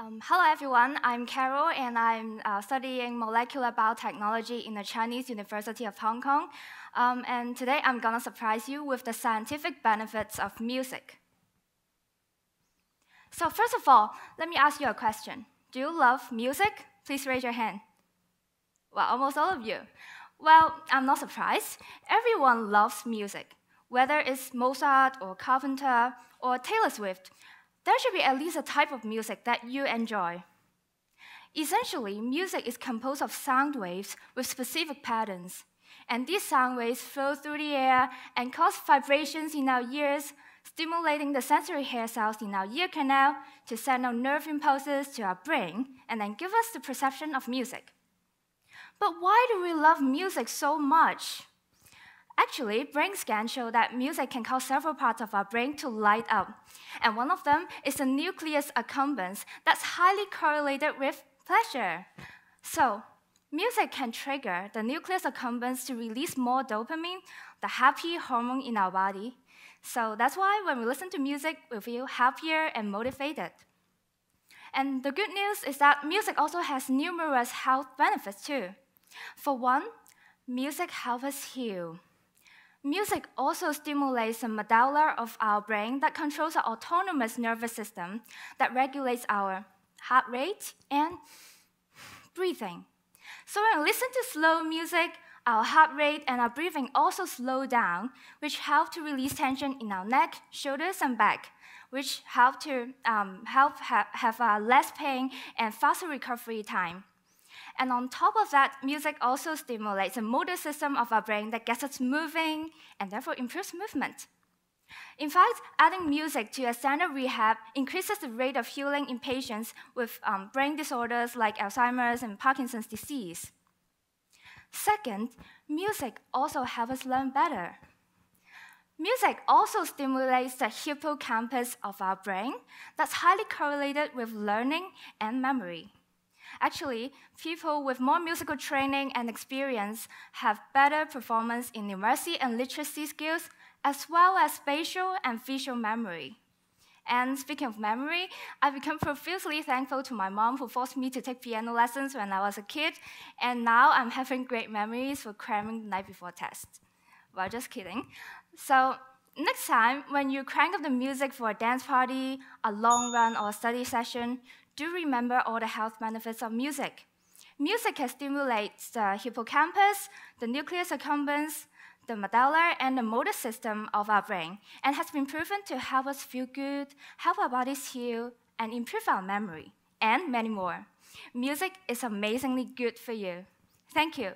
Um, hello, everyone. I'm Carol, and I'm uh, studying molecular biotechnology in the Chinese University of Hong Kong. Um, and today I'm going to surprise you with the scientific benefits of music. So, first of all, let me ask you a question Do you love music? Please raise your hand. Well, almost all of you. Well, I'm not surprised. Everyone loves music, whether it's Mozart or Carpenter or Taylor Swift there should be at least a type of music that you enjoy. Essentially, music is composed of sound waves with specific patterns, and these sound waves flow through the air and cause vibrations in our ears, stimulating the sensory hair cells in our ear canal to send out nerve impulses to our brain and then give us the perception of music. But why do we love music so much? Actually, brain scans show that music can cause several parts of our brain to light up. And one of them is the nucleus accumbens that's highly correlated with pleasure. So, music can trigger the nucleus accumbens to release more dopamine, the happy hormone in our body. So that's why when we listen to music, we feel happier and motivated. And the good news is that music also has numerous health benefits too. For one, music helps us heal. Music also stimulates the medulla of our brain that controls our autonomous nervous system that regulates our heart rate and breathing. So when we listen to slow music, our heart rate and our breathing also slow down, which help to release tension in our neck, shoulders, and back, which help to um, help ha have uh, less pain and faster recovery time. And on top of that, music also stimulates the motor system of our brain that gets us moving and therefore improves movement. In fact, adding music to a standard rehab increases the rate of healing in patients with um, brain disorders like Alzheimer's and Parkinson's disease. Second, music also helps us learn better. Music also stimulates the hippocampus of our brain that's highly correlated with learning and memory. Actually, people with more musical training and experience have better performance in numeracy and literacy skills, as well as spatial and visual memory. And speaking of memory, I become profusely thankful to my mom who forced me to take piano lessons when I was a kid, and now I'm having great memories for cramming the night before test. Well, just kidding. So next time, when you crank up the music for a dance party, a long run, or a study session, do remember all the health benefits of music. Music can stimulate the hippocampus, the nucleus accumbens, the medulla, and the motor system of our brain, and has been proven to help us feel good, help our bodies heal, and improve our memory, and many more. Music is amazingly good for you. Thank you.